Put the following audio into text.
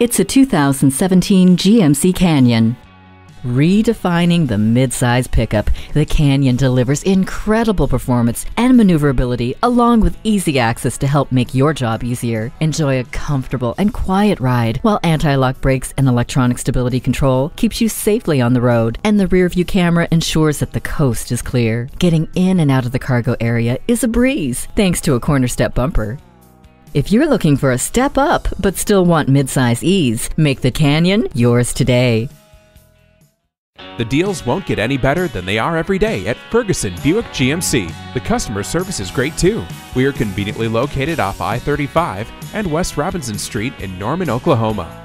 It's a 2017 GMC Canyon. Redefining the midsize pickup, the Canyon delivers incredible performance and maneuverability along with easy access to help make your job easier. Enjoy a comfortable and quiet ride while anti-lock brakes and electronic stability control keeps you safely on the road and the rear view camera ensures that the coast is clear. Getting in and out of the cargo area is a breeze thanks to a corner step bumper. If you're looking for a step up but still want midsize ease, make the Canyon yours today. The deals won't get any better than they are every day at Ferguson Buick GMC. The customer service is great too. We are conveniently located off I 35 and West Robinson Street in Norman, Oklahoma.